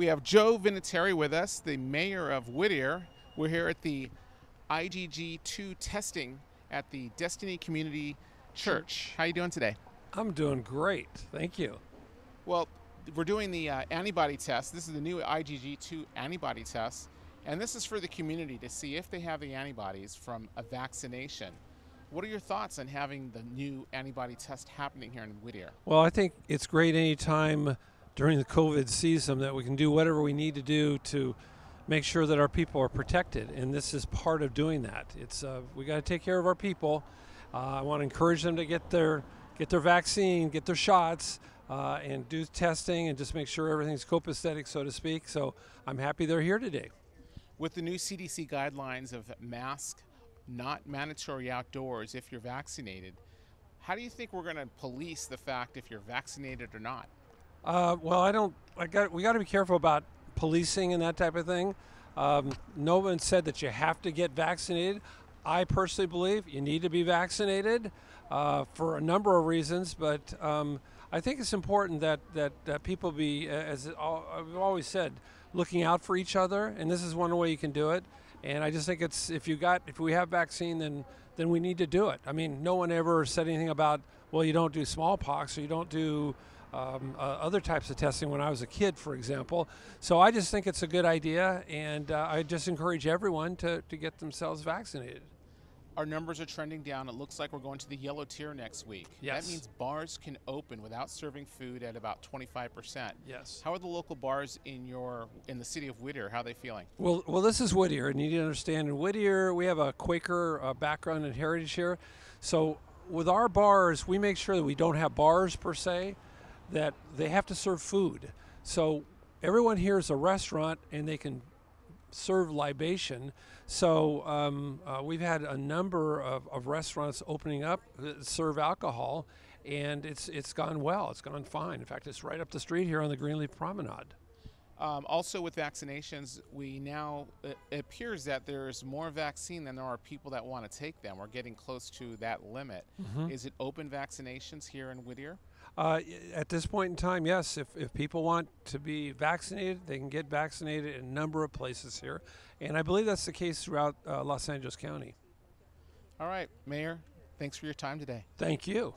We have Joe Vinatieri with us, the mayor of Whittier. We're here at the IgG2 testing at the Destiny Community Church. How are you doing today? I'm doing great. Thank you. Well, we're doing the uh, antibody test. This is the new IgG2 antibody test, and this is for the community to see if they have the antibodies from a vaccination. What are your thoughts on having the new antibody test happening here in Whittier? Well, I think it's great anytime during the COVID season that we can do whatever we need to do to make sure that our people are protected, and this is part of doing that. It's uh, we got to take care of our people. Uh, I want to encourage them to get their get their vaccine, get their shots, uh, and do testing, and just make sure everything's copacetic, so to speak. So I'm happy they're here today. With the new CDC guidelines of mask not mandatory outdoors if you're vaccinated. How do you think we're going to police the fact if you're vaccinated or not? Uh, well, I don't. I got. We got to be careful about policing and that type of thing. Um, no one said that you have to get vaccinated. I personally believe you need to be vaccinated uh, for a number of reasons, but um, I think it's important that that, that people be, as I've always said, looking out for each other, and this is one way you can do it. And I just think it's if you got if we have vaccine, then then we need to do it. I mean, no one ever said anything about well, you don't do smallpox or you don't do um, uh, other types of testing when I was a kid, for example. So I just think it's a good idea, and uh, I just encourage everyone to, to get themselves vaccinated our numbers are trending down. It looks like we're going to the yellow tier next week. Yes. That means bars can open without serving food at about 25%. Yes. How are the local bars in your in the city of Whittier? How are they feeling? Well, well, this is Whittier, and you need to understand in Whittier we have a Quaker uh, background and heritage here. So with our bars, we make sure that we don't have bars per se, that they have to serve food. So everyone here is a restaurant, and they can serve libation. So um, uh, we've had a number of, of restaurants opening up that serve alcohol, and it's it's gone well. It's gone fine. In fact, it's right up the street here on the Greenleaf Promenade. Um, also, with vaccinations, we now it appears that there's more vaccine than there are people that want to take them. We're getting close to that limit. Mm-hmm. Is it open vaccinations here in Whittier? Uh, at this point in time, yes. If, if people want to be vaccinated, they can get vaccinated in a number of places here. And I believe that's the case throughout uh, Los Angeles County. All right, Mayor, thanks for your time today. Thank you.